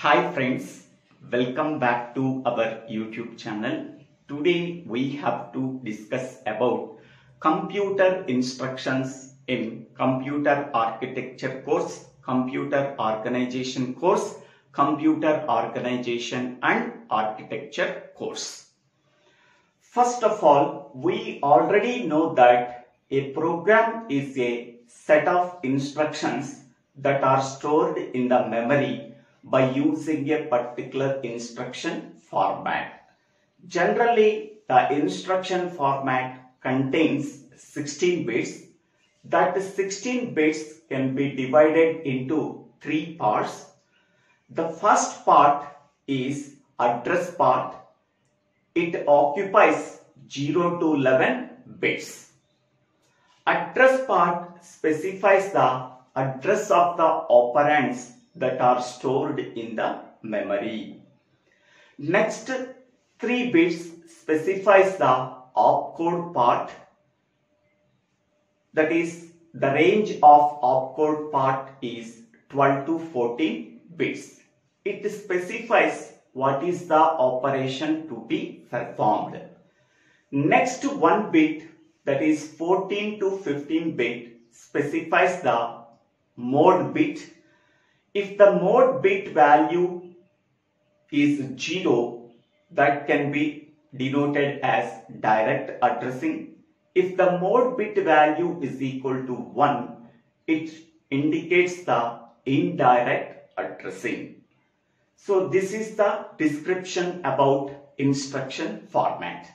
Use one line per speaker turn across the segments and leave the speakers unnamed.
Hi friends, welcome back to our YouTube channel. Today we have to discuss about computer instructions in computer architecture course, computer organization course, computer organization and architecture course. First of all, we already know that a program is a set of instructions that are stored in the memory by using a particular instruction format. Generally, the instruction format contains 16 bits. That 16 bits can be divided into three parts. The first part is address part. It occupies 0 to 11 bits. Address part specifies the address of the operands that are stored in the memory. Next three bits specifies the opcode part that is the range of opcode part is 12 to 14 bits. It specifies what is the operation to be performed. Next one bit that is 14 to 15 bit specifies the mode bit. If the mode bit value is 0 that can be denoted as direct addressing. If the mode bit value is equal to 1 it indicates the indirect addressing. So this is the description about instruction format.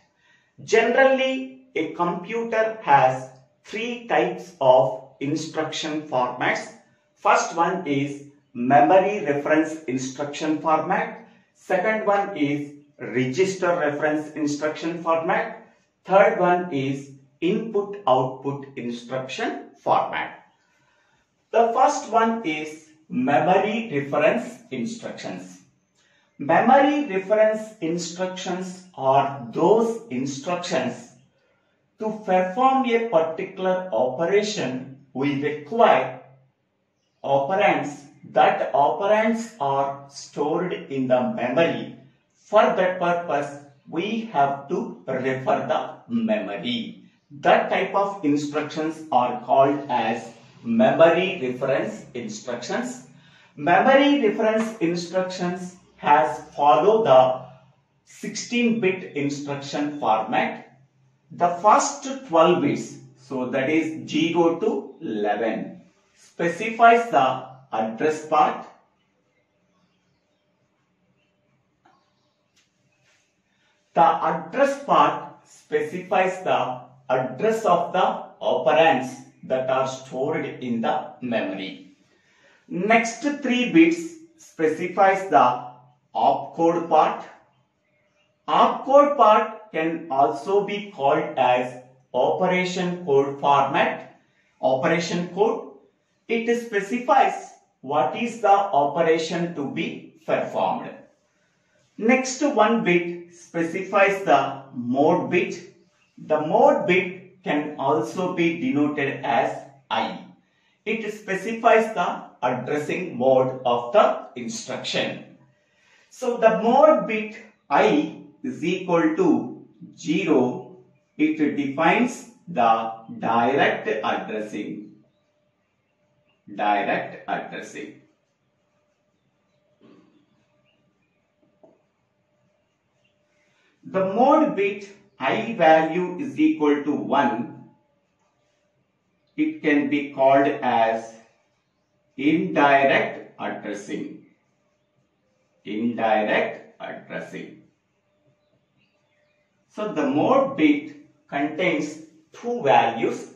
Generally, a computer has three types of instruction formats. First one is memory reference instruction format. Second one is register reference instruction format. Third one is input output instruction format. The first one is memory reference instructions. Memory reference instructions are those instructions to perform a particular operation we require operands that operands are stored in the memory. For that purpose we have to refer the memory. That type of instructions are called as memory reference instructions. Memory reference instructions has follow the 16-bit instruction format. The first 12 bits, so that is 0 to 11, specifies the address part. The address part specifies the address of the operands that are stored in the memory. Next three bits specifies the opcode part. Opcode part can also be called as operation code format. Operation code. It specifies what is the operation to be performed. Next one bit specifies the mode bit. The mode bit can also be denoted as I. It specifies the addressing mode of the instruction. So the mode bit I is equal to 0. It defines the direct addressing. Direct addressing. The mode bit I value is equal to 1. It can be called as indirect addressing. Indirect addressing. So the mode bit contains two values.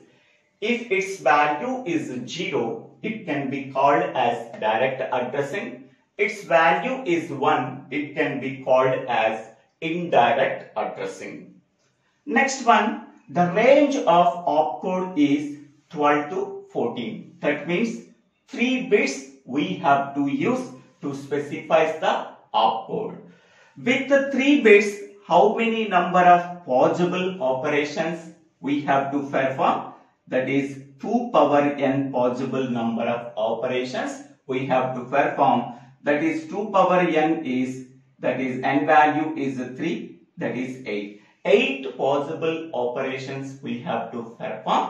If its value is 0, it can be called as direct addressing. Its value is 1, it can be called as indirect addressing. Next one, the range of opcode is 12 to 14. That means 3 bits we have to use to specify the opcode. With the 3 bits, how many number of possible operations we have to perform? That is 2 power n possible number of operations we have to perform. that is 2 power n is that is n value is 3 that is 8 8 possible operations we have to perform.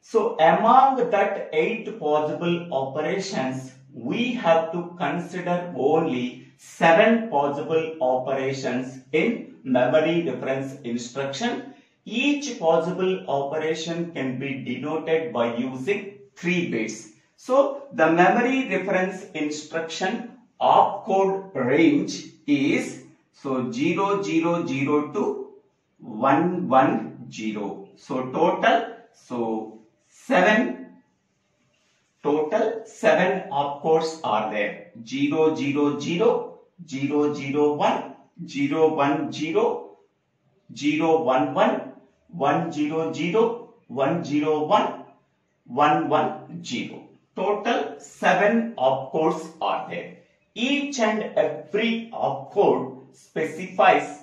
So among that 8 possible operations we have to consider only 7 possible operations in memory reference instruction each possible operation can be denoted by using 3 bits so the memory reference instruction opcode range is so 0002 to 110. So total so 7 total 7 opcodes are there 000 001 010 011 100 101 110 Total 7 opcodes are there. Each and every opcode specifies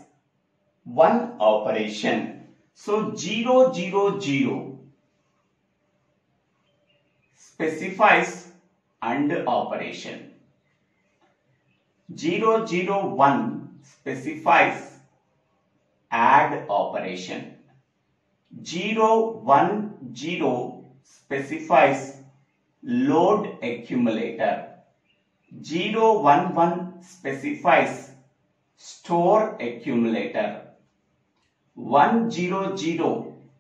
one operation. So 000 specifies AND operation. 001 specifies add operation. 010 specifies load accumulator. 011 specifies store accumulator. 100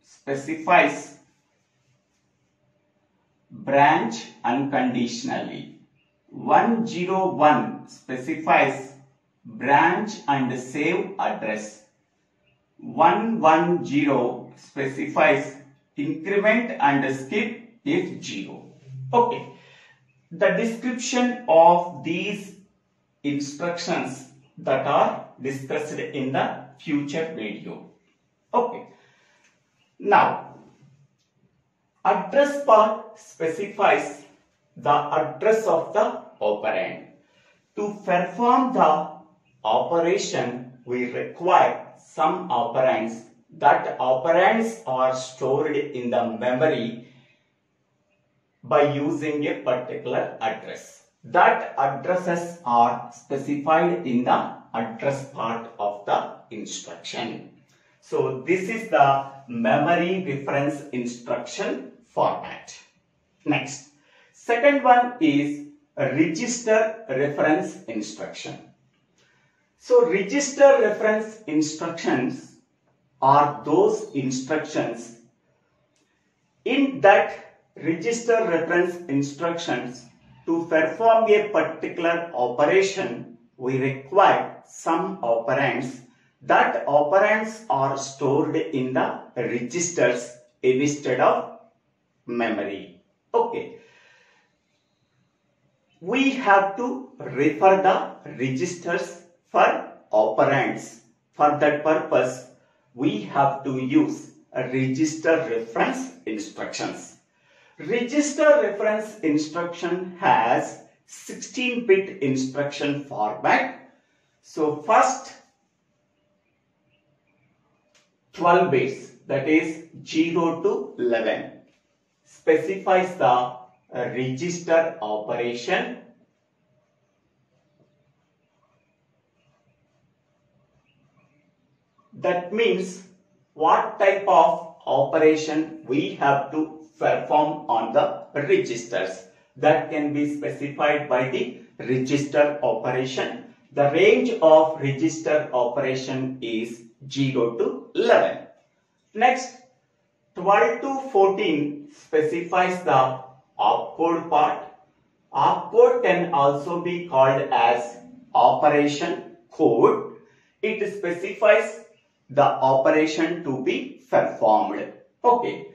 specifies branch unconditionally. 101 specifies branch and save address. 110 specifies increment and skip if 0. Okay. The description of these instructions that are discussed in the future video. Okay. Now, address part specifies the address of the operand. To perform the operation, we require some operands. That operands are stored in the memory by using a particular address. That addresses are specified in the address part of the instruction. So this is the memory reference instruction format. Next, second one is register reference instruction. So register reference instructions are those instructions. In that register reference instructions to perform a particular operation we require some operands. That operands are stored in the registers instead of memory. Okay. We have to refer the registers for operands. For that purpose we have to use register reference instructions. Register reference instruction has 16-bit instruction format. So first 12 bits that is 0 to 11 specifies the uh, register operation that means what type of operation we have to perform on the registers that can be specified by the register operation. The range of register operation is 0 to 11. Next, 12 to 14 specifies the opcode part. Opcode can also be called as operation code. It specifies the operation to be performed. Okay.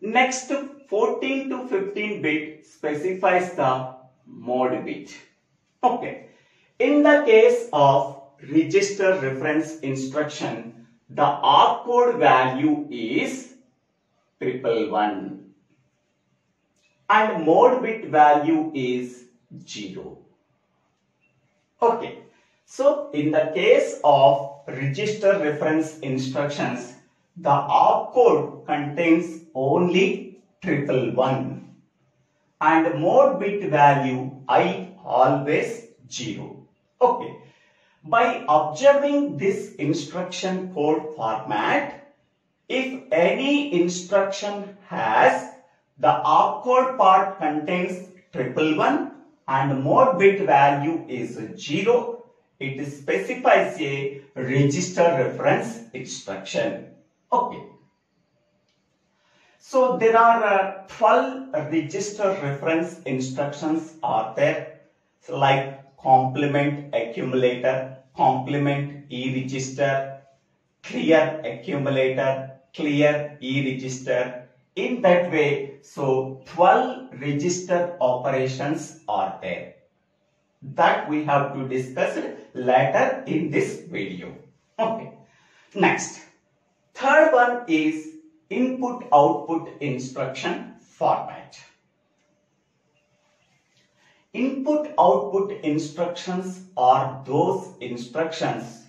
Next 14 to 15 bit specifies the mode bit. Okay. In the case of register reference instruction, the opcode value is triple one and mode bit value is 0. Okay. So in the case of register reference instructions, the opcode contains only triple one and mode bit value I always 0. Okay. By observing this instruction code format, if any instruction has the opcode part contains triple one and mode bit value is 0, it specifies a register reference instruction. Okay. So there are uh, 12 register reference instructions are there so like complement accumulator, complement e-register, clear accumulator, clear e-register. In that way, so 12 register operations are there. That we have to discuss later in this video. Okay. Next, third one is input output instruction format. Input output instructions are those instructions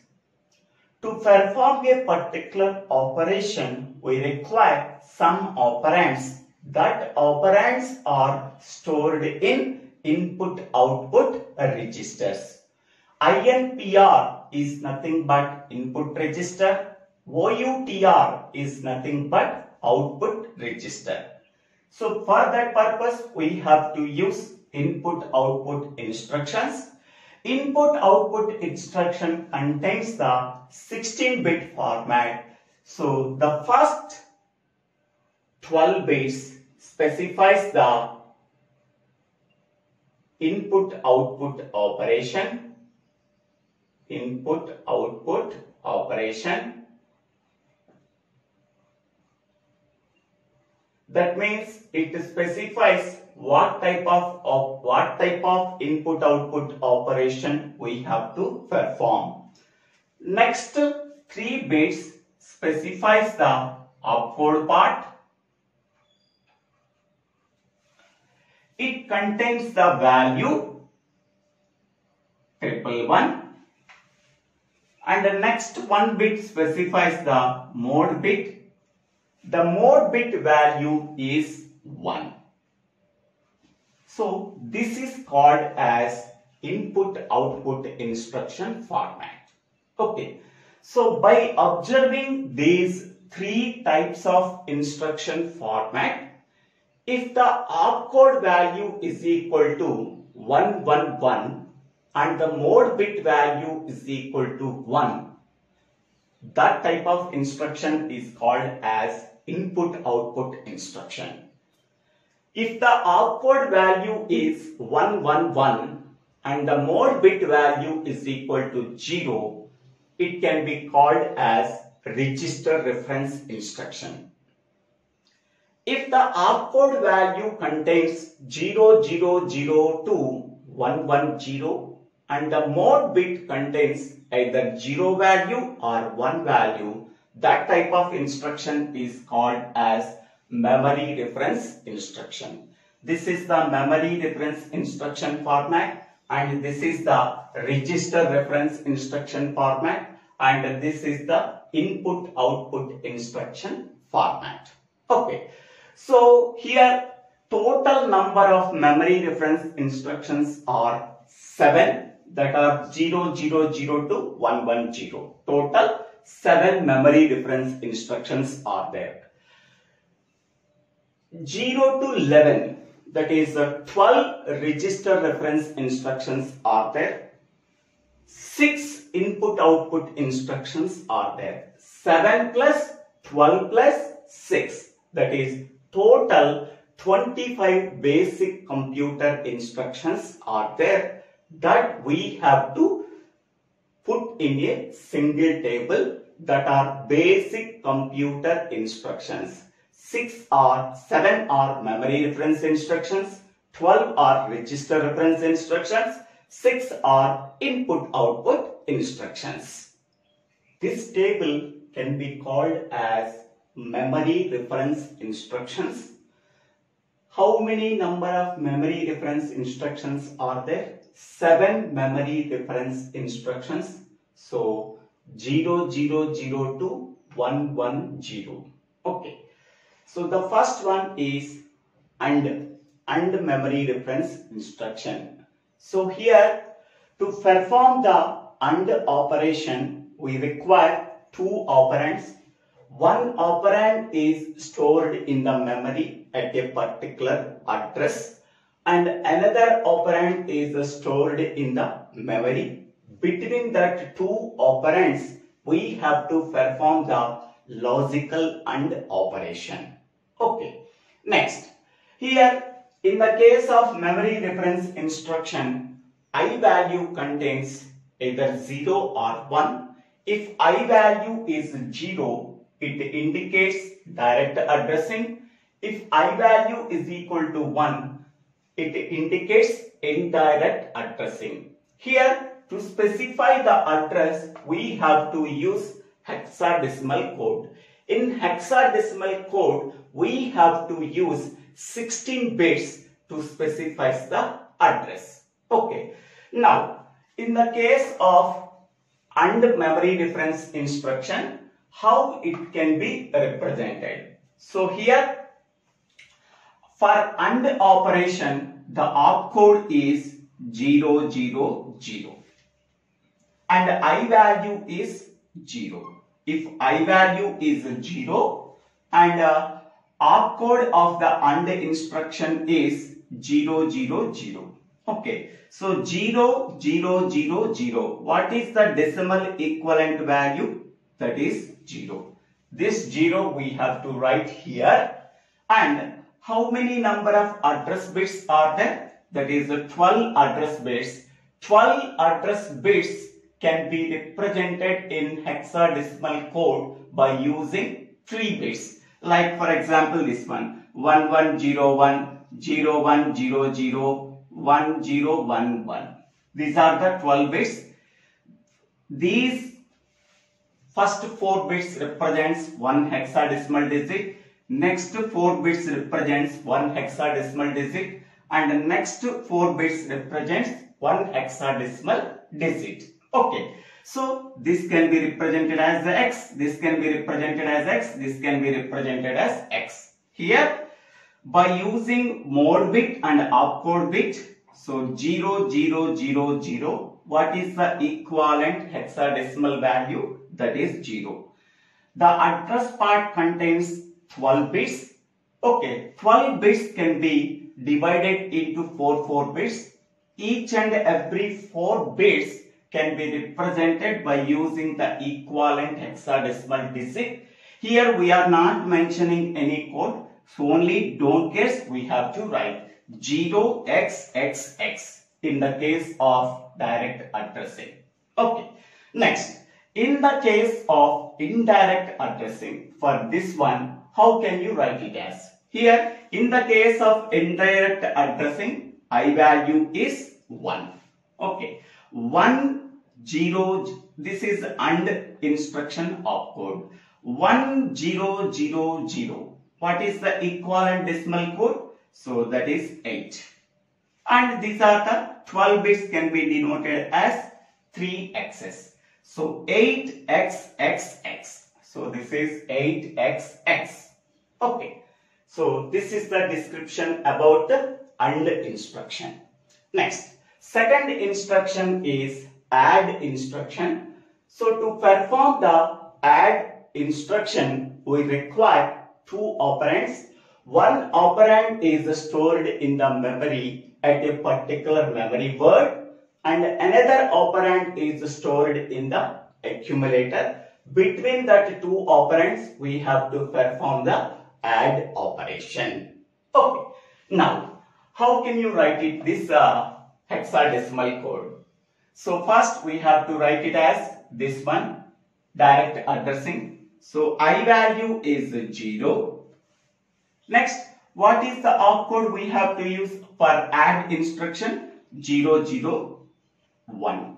to perform a particular operation we require some operands that operands are stored in input output registers. INPR is nothing but input register OUTR is nothing but output register. So for that purpose, we have to use input output instructions. Input output instruction contains the 16 bit format. So the first 12 bits specifies the input output operation input output operation That means it specifies what type of, of what type of input output operation we have to perform. Next three bits specifies the opcode part. It contains the value triple one and the next one bit specifies the mode bit the mode bit value is 1. So this is called as input output instruction format. Okay. So by observing these three types of instruction format, if the opcode value is equal to 111 and the mode bit value is equal to 1, that type of instruction is called as input output instruction. If the opcode value is 111 and the mode bit value is equal to 0, it can be called as register reference instruction. If the opcode value contains 0002 110 and the mode bit contains either 0 value or 1 value, that type of instruction is called as memory reference instruction. This is the memory reference instruction format and this is the register reference instruction format and this is the input output instruction format. Okay. So here total number of memory reference instructions are 7 that are 0002 110 total seven memory reference instructions are there. 0 to 11 that is uh, 12 register reference instructions are there. 6 input output instructions are there. 7 plus 12 plus 6 that is total 25 basic computer instructions are there that we have to put in a single table that are basic computer instructions. 6 are 7 are memory reference instructions, 12 are register reference instructions, 6 are input output instructions. This table can be called as memory reference instructions. How many number of memory reference instructions are there? 7 memory reference instructions. So 0002 to 110. Okay. So the first one is AND, AND memory reference instruction. So here To perform the AND operation, we require two operands. One operand is stored in the memory at a particular address and another operand is stored in the memory. Between that two operands, we have to perform the logical AND operation. Okay. Next, here in the case of memory reference instruction, i value contains either 0 or 1. If i value is 0, it indicates direct addressing. If i value is equal to 1, it indicates indirect addressing. Here, to specify the address, we have to use hexadecimal code. In hexadecimal code, we have to use 16 bits to specify the address. Okay. Now, in the case of AND memory reference instruction, how it can be represented. So here, for AND operation, the opcode is 000 and I value is 0. If I value is 0 and uh, opcode of the AND instruction is 000. Okay. So 0, 0, 0, 0. What is the decimal equivalent value? That is 0. This 0 we have to write here. And how many number of address bits are there? That is 12 address bits. 12 address bits can be represented in hexadecimal code by using 3 bits. Like for example this one 1101 0100 1011. These are the 12 bits. These first 4 bits represents one hexadecimal digit. Next 4 bits represents one hexadecimal digit. And next 4 bits represents one hexadecimal digit. Okay. So this can be represented as x, this can be represented as x, this can be represented as x. Here by using mode bit and opcode bit, so 0, 0, 0, 0, what is the equivalent hexadecimal value? That is 0. The address part contains 12 bits. Okay, 12 bits can be divided into 4 4 bits. Each and every 4 bits can be represented by using the equivalent hexadecimal digit. Here we are not mentioning any code. So only don't cares we have to write 0xxx in the case of direct addressing. Okay. Next, in the case of indirect addressing, for this one, how can you write it as? Here, in the case of indirect addressing, I value is 1. Okay. 1, 0, this is AND instruction opcode. 1, 0, 0, 0. What is the equivalent decimal code? So that is 8. And these are the 12 bits can be denoted as 3x's. So 8xxx. So this is 8xx. Okay. So this is the description about the AND instruction. Next, second instruction is add instruction. So to perform the add instruction, we require two operands one operand is stored in the memory at a particular memory word and another operand is stored in the accumulator. Between that two operands, we have to perform the add operation. Okay. Now, how can you write it this uh, hexadecimal code? So first we have to write it as this one direct addressing. So I value is 0 Next, what is the opcode we have to use for add instruction? 0, 0, 1.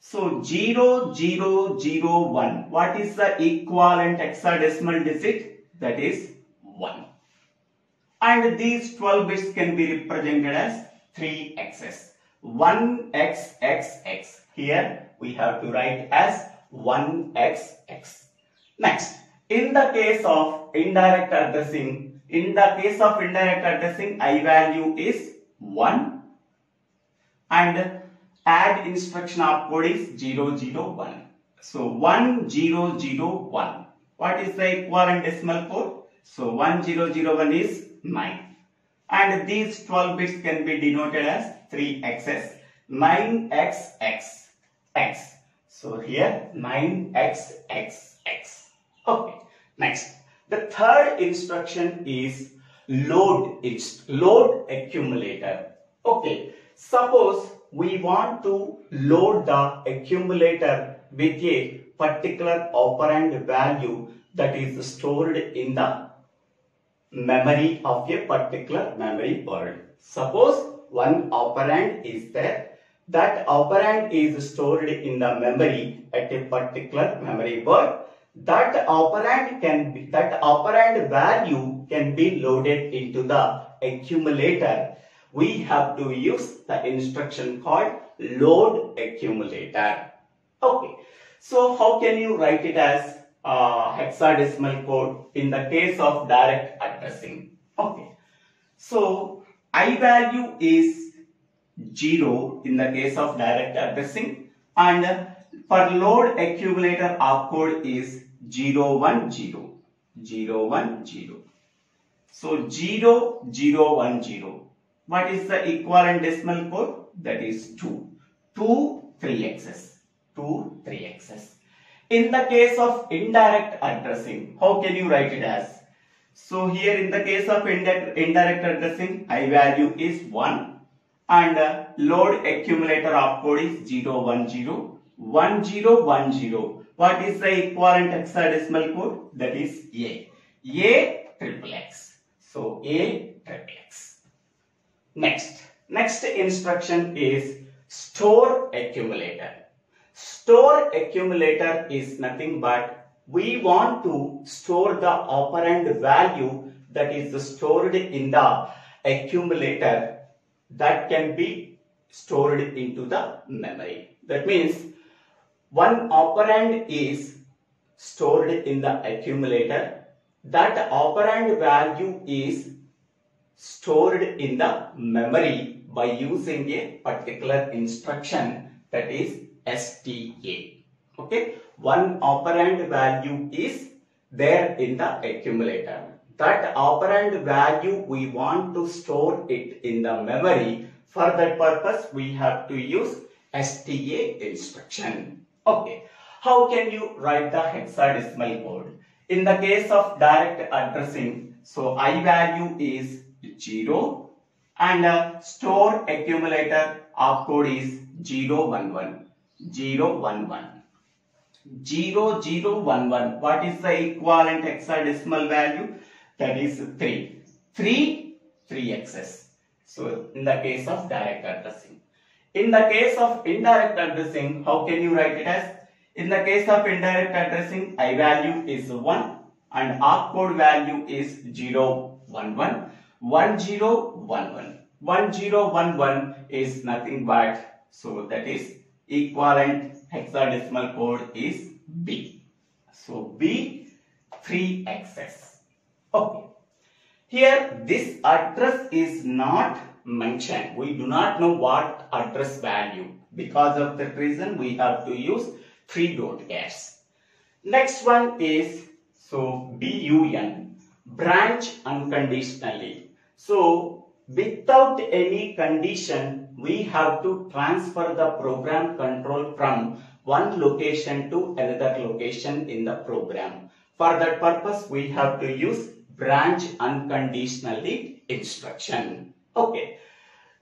So 0, 0, 0, 1. What is the equivalent hexadecimal digit? That is 1. And these 12 bits can be represented as 3 x's. 1 x x x. Here we have to write as 1 x x. Next, in the case of indirect addressing, in the case of indirect addressing, I value is 1 and add instruction opcode is 001. So 1001. What is the equivalent decimal code? So 1001 is 9. And these 12 bits can be denoted as 3xs. 9xx x. X. So here 9xxx. Okay. Next. The third instruction is load load accumulator. Okay. Suppose we want to load the accumulator with a particular operand value that is stored in the memory of a particular memory word. Suppose one operand is there. That operand is stored in the memory at a particular memory word. That operand can be, that operand value can be loaded into the accumulator. We have to use the instruction called load accumulator. Okay. So how can you write it as uh, hexadecimal code in the case of direct addressing. Okay. So I value is 0 in the case of direct addressing and for load accumulator opcode is 0, 1, 0, 0, 1, 0. So 0, 0, 1, 0. What is the equivalent decimal code? That is 2. 2, 3x's. 2, 3x's. In the case of indirect addressing, how can you write it as? So here in the case of indirect, addressing, I value is 1 and uh, load accumulator opcode is 0, 1, 0, 1, 0, 1, 0. What is the equivalent hexadecimal code? That is A. A triple X. So A triple X. Next, next instruction is store accumulator. Store accumulator is nothing but we want to store the operand value that is stored in the accumulator that can be stored into the memory. That means one operand is stored in the accumulator. That operand value is stored in the memory by using a particular instruction that is STA. Okay, one operand value is there in the accumulator. That operand value we want to store it in the memory. For that purpose, we have to use STA instruction. Okay, how can you write the hexadecimal code? In the case of direct addressing, so I value is 0 and store accumulator opcode is 011. 0, 1, 1. 0, 0, 1, 1. What is the equivalent hexadecimal value? That is 3. 3, 3xs. So, in the case of direct addressing. In the case of indirect addressing, how can you write it as? In the case of indirect addressing, I value is 1 and opcode value is 0, 1, 1. 1, 0, 1, 1. 1, 0, 1, 1 is nothing but, so that is equivalent hexadecimal code is B. So B 3xs. Okay. Here this address is not mentioned. We do not know what address value. Because of that reason we have to use 3 don't cares. Next one is so BUN branch unconditionally. So without any condition we have to transfer the program control from one location to another location in the program. For that purpose, we have to use branch unconditionally instruction. Okay.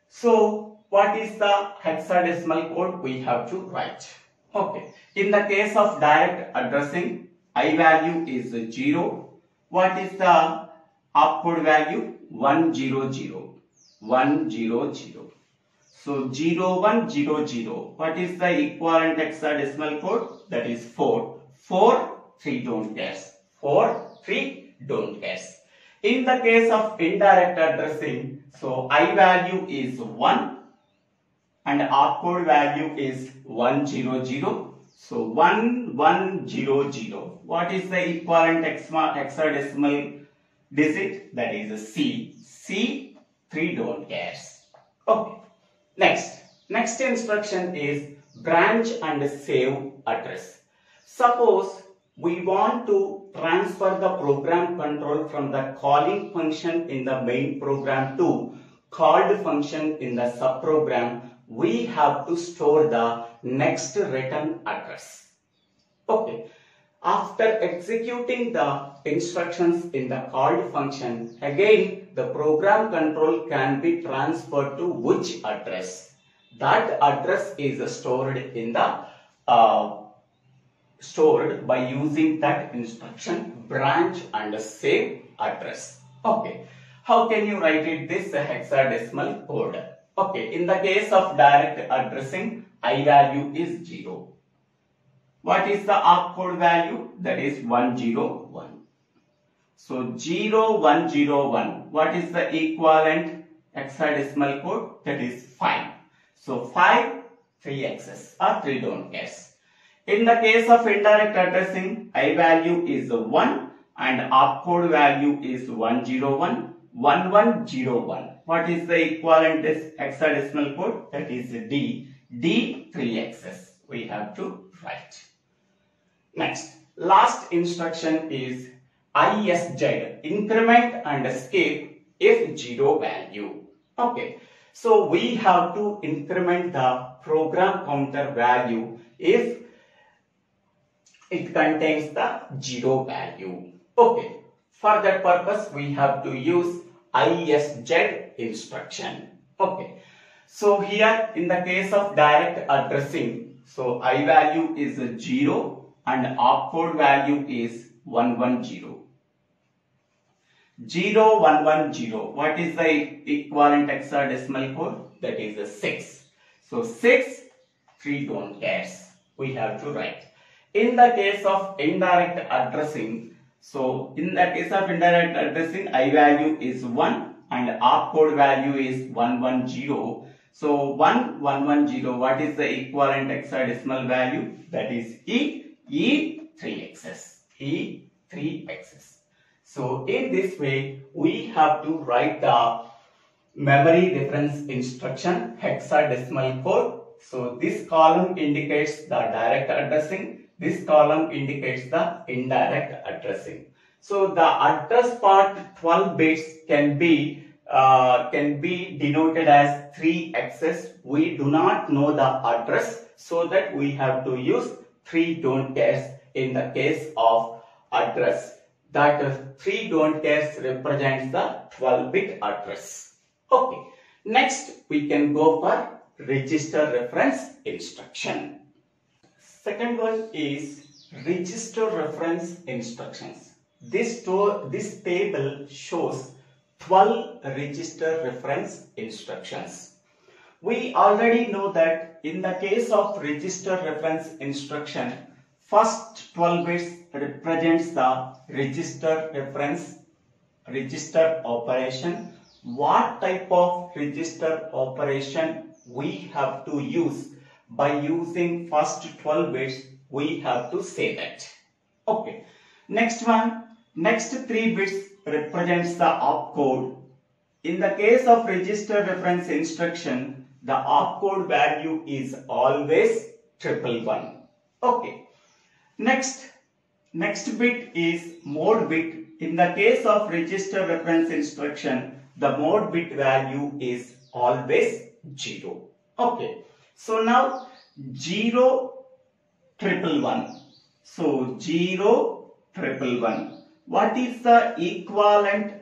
So, what is the hexadecimal code we have to write? Okay. In the case of direct addressing, I value is 0. What is the opcode value? 100. 100. So 0100. What is the equivalent hexadecimal code? That is 4. 4, 3 don't cares. 4, 3 don't cares. In the case of indirect addressing, so I value is 1 and opcode value is 100. So 1100. What is the equivalent hexadecimal digit? That is C. C, 3 don't cares. Okay. Next, Next instruction is branch and save address. Suppose we want to transfer the program control from the calling function in the main program to called function in the subprogram, we have to store the next return address. Okay. After executing the instructions in the called function, again the program control can be transferred to which address? That address is stored in the uh, stored by using that instruction branch and save address. Okay. How can you write it this hexadecimal code? Okay. In the case of direct addressing, I value is 0. What is the opcode value? That is 101. So 0101. What is the equivalent hexadecimal code? That is 5. So 5 3x's or 3 don't cares. In the case of indirect addressing, I value is 1 and opcode value is 101, 1101. What is the equivalent hexadecimal code? That is D, D 3x's. We have to write. Next, last instruction is ISZ, increment and escape if zero value. Okay, so we have to increment the program counter value if it contains the zero value. Okay, for that purpose we have to use ISZ instruction. Okay, so here in the case of direct addressing, so I value is 0 and opcode value is 110. 0110. What is the equivalent hexadecimal code? That is a 6. So 6, 3 don't cares. We have to write. In the case of indirect addressing, so in the case of indirect addressing, I value is 1 and opcode value is 110. So 1110, what is the equivalent hexadecimal value? That is E E3x's. E3x's. So in this way, we have to write the memory reference instruction hexadecimal code. So this column indicates the direct addressing. This column indicates the indirect addressing. So the address part 12 bits can be uh, can be denoted as 3 x's. We do not know the address so that we have to use 3 don't cares in the case of address. That 3 don't cares represents the 12 bit address. Okay. Next we can go for register reference instruction. Second one is register reference instructions. This, this table shows 12 register reference instructions. We already know that in the case of register reference instruction, first 12 bits represents the register reference register operation. What type of register operation we have to use by using first 12 bits we have to say that. Okay. Next one, next 3 bits represents the opcode. In the case of register reference instruction, the opcode value is always triple one. Okay. Next, next bit is mode bit. In the case of register reference instruction, the mode bit value is always zero. Okay. So now zero triple one. So zero triple one. What is the equivalent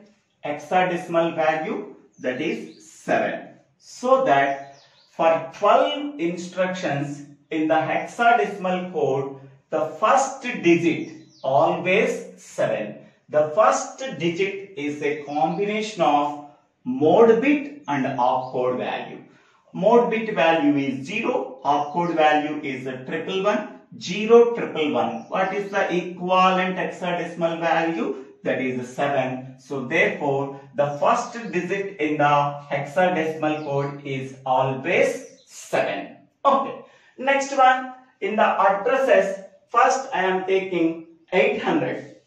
hexadecimal value? That is 7. So that for 12 instructions in the hexadecimal code, the first digit always 7. The first digit is a combination of mode bit and opcode value. Mode bit value is 0, opcode value is a triple one, 0 triple one. What is the equivalent hexadecimal value? That is 7. So therefore, the first digit in the hexadecimal code is always 7. Okay. Next one, in the addresses, first I am taking 800.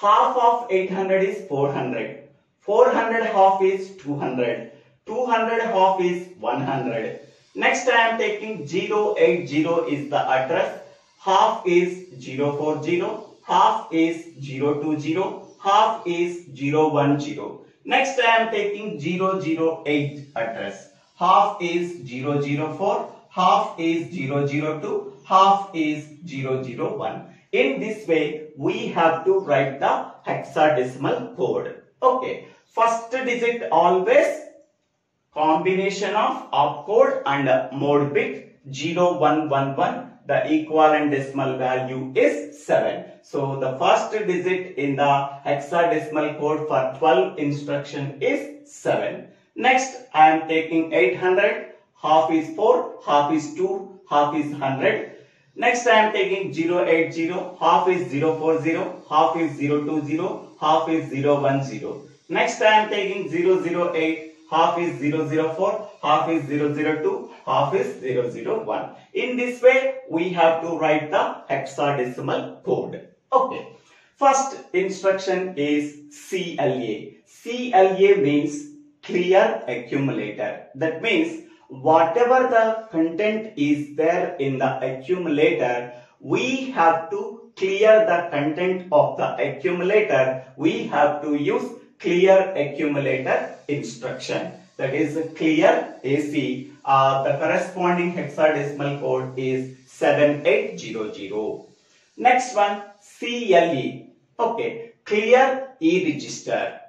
Half of 800 is 400. 400 half is 200. 200 half is 100. Next I am taking 080 is the address. Half is 040. Half is 020. Half is 010. Next I am taking 008 address. Half is 004. Half is 002. Half is 001. In this way, we have to write the hexadecimal code. Okay. First digit always combination of opcode and mode bit 0111 the equivalent decimal value is 7. So the first digit in the hexadecimal code for 12 instruction is 7. Next I am taking 800 half is 4 half is 2 half is 100 Next I am taking 080, half is 040, half is 020, half is 010. Next I am taking 008, half is 004, half is 002, half is 001. In this way, we have to write the hexadecimal code. Okay. First instruction is CLA. CLA means clear accumulator. That means whatever the content is there in the accumulator, we have to clear the content of the accumulator. We have to use clear accumulator instruction. That is clear AC. Uh, the corresponding hexadecimal code is 7800. Next one CLE. Okay. Clear E register.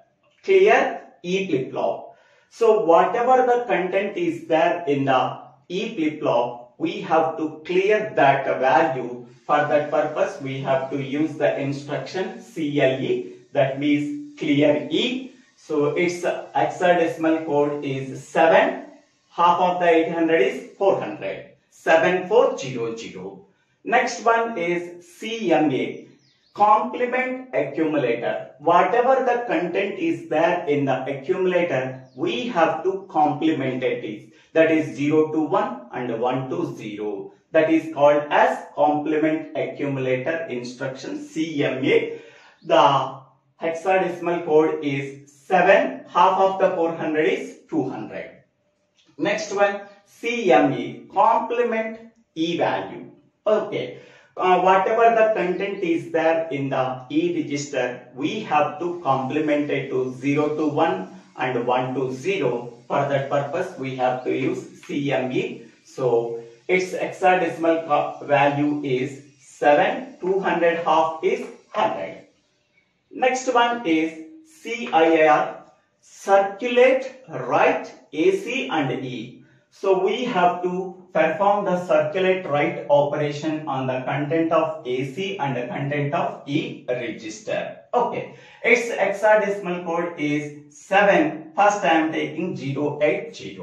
Clear E flip-flop. So whatever the content is there in the E flip-flop, we have to clear that value. For that purpose, we have to use the instruction CLE. That means clear E. So its hexadecimal code is 7. Half of the 800 is 400. 7400. Next one is CMA. Complement accumulator. Whatever the content is there in the accumulator, we have to complement it. That is 0 to 1 and 1 to 0. That is called as complement accumulator instruction CMA. The hexadecimal code is 7. Half of the 400 is 200. Next one, CME, complement E value. Okay. Uh, whatever the content is there in the E register, we have to complement it to 0 to 1 and 1 to 0. For that purpose, we have to use CME. So, its hexadecimal value is 7. 200 half is 100. Next one is CIR, circulate, right, AC and E. So we have to perform the circulate right operation on the content of AC and the content of E register. Okay, its hexadecimal code is 7. First I am taking 080.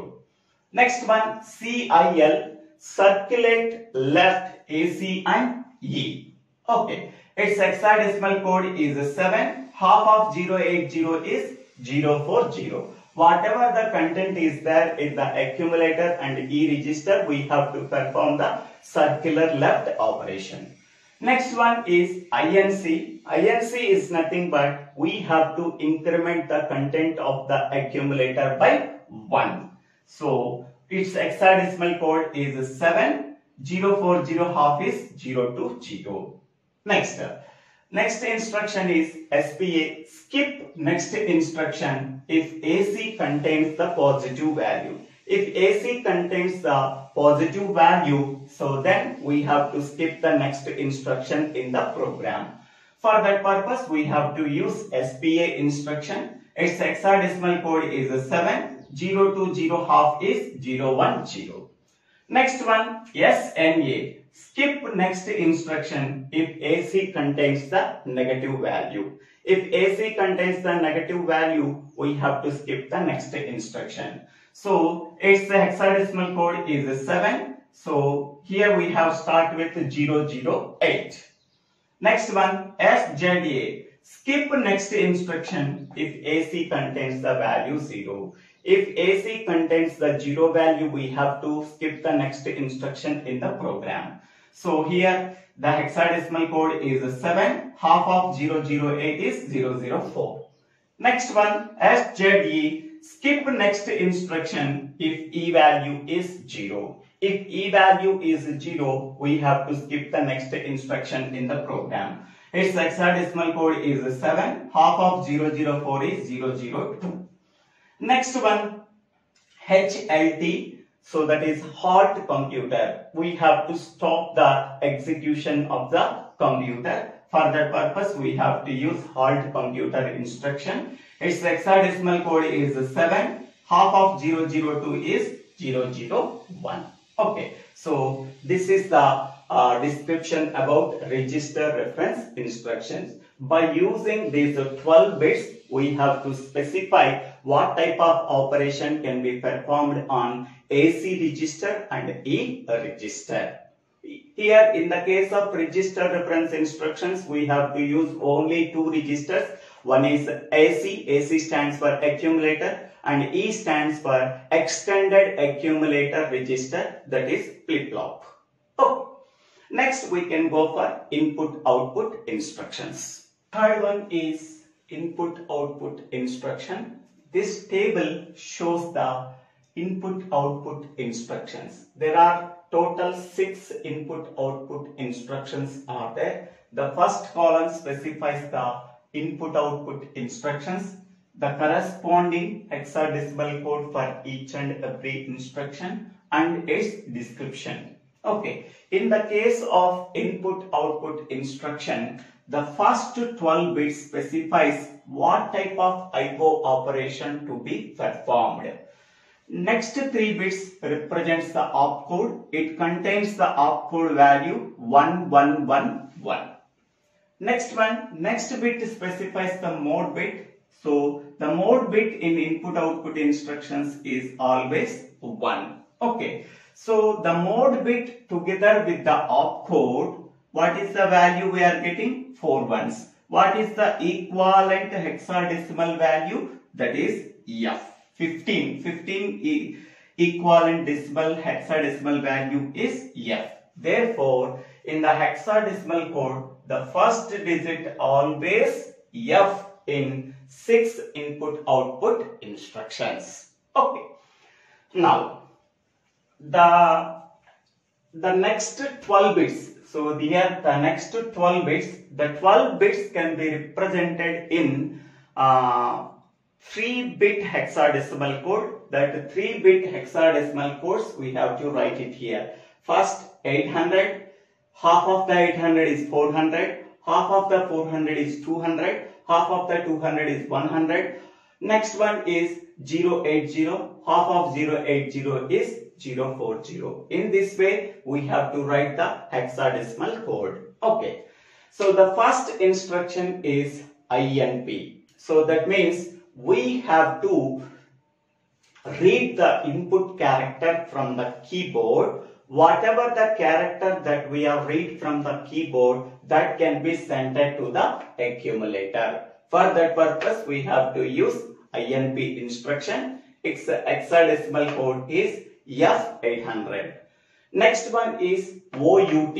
Next one CIL, circulate left AC and E. Okay, its hexadecimal code is 7. Half of 080 is 040. Whatever the content is there in the accumulator and E register, we have to perform the circular left operation. Next one is INC. INC is nothing but we have to increment the content of the accumulator by 1. So its hexadecimal code is 7. 040 half is 020. Next. Next instruction is SPA. Skip next instruction if AC contains the positive value. If AC contains the positive value, so then we have to skip the next instruction in the program. For that purpose, we have to use SPA instruction. Its hexadecimal code is 7. 0 to 0 half is 0, 1, 0. Next one, SNA. Skip next instruction if AC contains the negative value. If AC contains the negative value, we have to skip the next instruction. So, its hexadecimal code is 7. So, here we have start with 008. Next one, SZA. Skip next instruction if AC contains the value 0. If AC contains the 0 value, we have to skip the next instruction in the program. So here the hexadecimal code is 7. Half of 008 is 004. Next one, SZE. skip next instruction if e value is 0. If e value is 0, we have to skip the next instruction in the program. Its hexadecimal code is 7. Half of 004 is 002. Next one, HLT. So that is halt computer. We have to stop the execution of the computer. For that purpose, we have to use halt computer instruction. Its hexadecimal code is 7. Half of 002 is 001. Okay, so this is the uh, description about register reference instructions. By using these 12 bits, we have to specify what type of operation can be performed on AC register and E register. Here in the case of register reference instructions, we have to use only two registers. One is AC, AC stands for accumulator and E stands for extended accumulator register that is flip-flop. Okay. Next we can go for input output instructions. Third one is input output instruction. This table shows the input output instructions. There are total six input output instructions are there. The first column specifies the input output instructions, the corresponding hexadecimal code for each and every instruction and its description. Okay, in the case of input output instruction, the first 12 bits specifies what type of IO operation to be performed. Next 3 bits represents the opcode. It contains the opcode value 1111. Next one, next bit specifies the mode bit. So the mode bit in input output instructions is always 1. Okay. So the mode bit together with the opcode, what is the value we are getting? 4 ones. What is the equivalent hexadecimal value? That is F. 15. 15 e equivalent decimal hexadecimal value is F. Therefore, in the hexadecimal code, the first digit always F in 6 input output instructions. Okay. Now, the the next 12 bits so here the next 12 bits the 12 bits can be represented in uh, 3 bit hexadecimal code. That 3 bit hexadecimal codes we have to write it here. First 800 half of the 800 is 400 half of the 400 is 200 half of the 200 is 100 next one is 080 half of 080 is 040. In this way, we have to write the hexadecimal code. Okay. So the first instruction is INP. So that means we have to read the input character from the keyboard. Whatever the character that we have read from the keyboard, that can be sent to the accumulator. For that purpose, we have to use INP instruction. Its hexadecimal code is F800. Next one is OUT.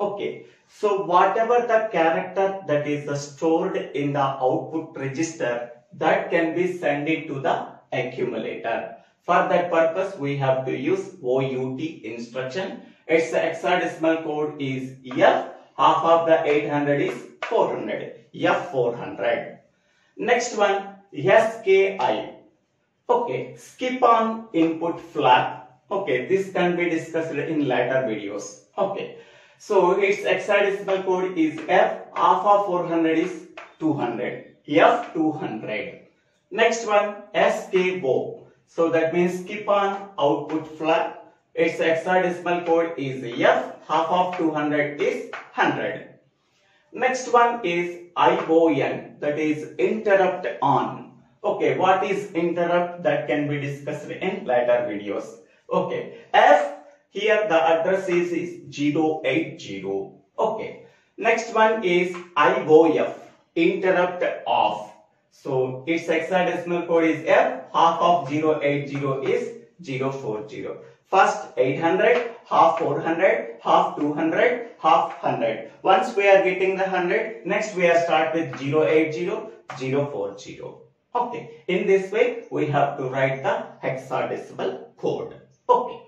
Okay. So whatever the character that is stored in the output register that can be sent to the accumulator. For that purpose we have to use OUT instruction. Its hexadecimal code is F. Half of the 800 is 400. F400. Next one SKI. Okay, skip on input flag Okay, this can be discussed in later videos. Okay, so its hexadecimal code is F. Alpha 400 is 200. F 200. Next one SKO. So that means skip on output flag. Its hexadecimal code is F. Half of 200 is 100. Next one is ION. That is interrupt on. Okay, what is interrupt? That can be discussed in later videos. Okay. F here the address is, is 080. Okay. Next one is IOF. Interrupt off. So its hexadecimal code is F. Half of 080 is 040. First 800, half 400, half 200, half 100. Once we are getting the 100, next we are start with 080, 040. Okay, in this way we have to write the hexadecimal code. Okay,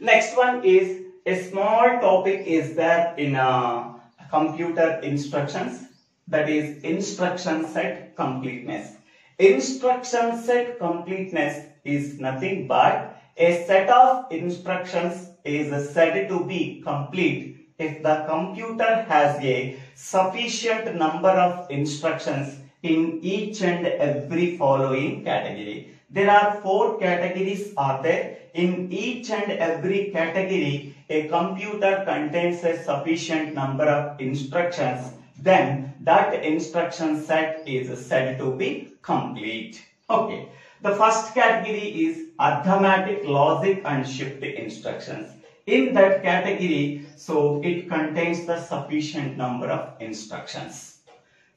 next one is a small topic is there in uh, computer instructions that is instruction set completeness. Instruction set completeness is nothing but a set of instructions is said to be complete if the computer has a sufficient number of instructions in each and every following category. There are four categories are there. In each and every category, a computer contains a sufficient number of instructions. Then that instruction set is said to be complete. Okay. The first category is arithmetic, logic and shift instructions. In that category, so it contains the sufficient number of instructions.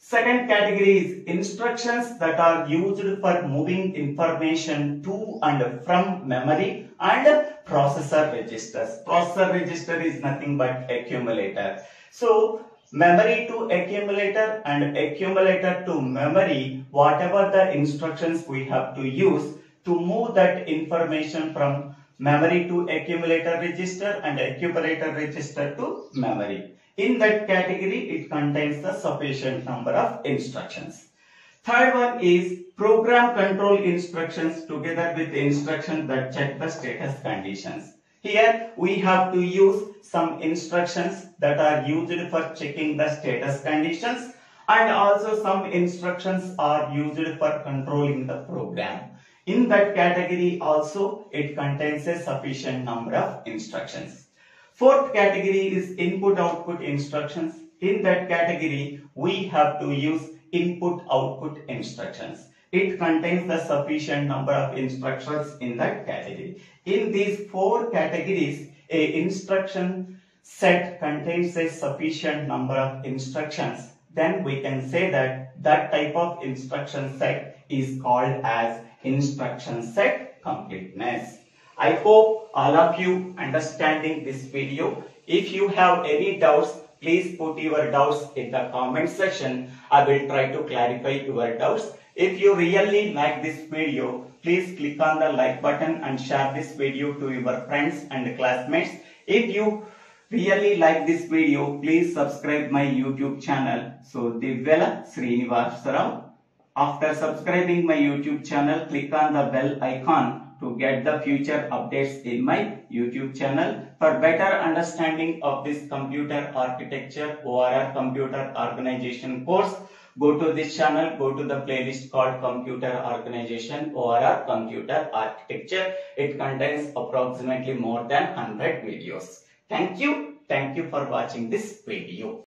Second category is instructions that are used for moving information to and from memory and processor registers. Processor register is nothing but accumulator. So memory to accumulator and accumulator to memory, whatever the instructions we have to use to move that information from memory to accumulator register and accumulator register to memory. In that category, it contains the sufficient number of instructions. Third one is program control instructions together with instructions that check the status conditions. Here we have to use some instructions that are used for checking the status conditions and also some instructions are used for controlling the program. In that category also it contains a sufficient number of instructions. Fourth category is input output instructions. In that category, we have to use input output instructions. It contains the sufficient number of instructions in that category. In these four categories, a instruction set contains a sufficient number of instructions. Then we can say that that type of instruction set is called as instruction set completeness. I hope all of you understanding this video. If you have any doubts, please put your doubts in the comment section. I will try to clarify your doubts. If you really like this video, please click on the like button and share this video to your friends and classmates. If you really like this video, please subscribe my YouTube channel. So Divvela Srinivasarao. After subscribing my YouTube channel, click on the bell icon to get the future updates in my YouTube channel. For better understanding of this computer architecture ORR computer organization course, go to this channel, go to the playlist called computer organization ORR computer architecture. It contains approximately more than 100 videos. Thank you. Thank you for watching this video.